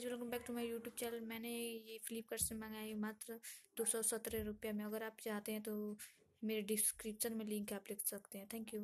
Welcome back to my YouTube channel मैंने ये फ्लिपकार्ट से मंगाई मात्र दो सौ सत्रह रुपये में। अगर आप चाहते हैं तो मेरे डिस्क्रिप्शन में लिंक आप लिख सकते हैं। Thank you